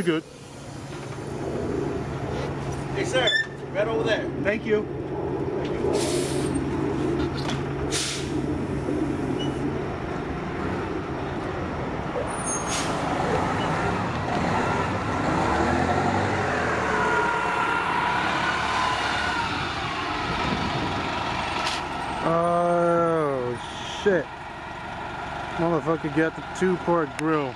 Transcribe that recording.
You're good. Hey, sir. Right over there. Thank you. Oh shit. Motherfucker got the two part grill.